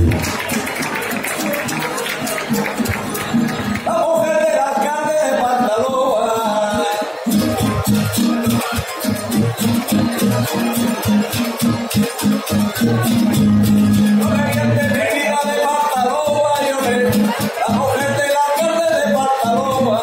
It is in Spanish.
La mujer de la carne de Pantaloa. No me quieres tener vida de Pantaloa, yo me. La mujer de la carne de Pantaloa.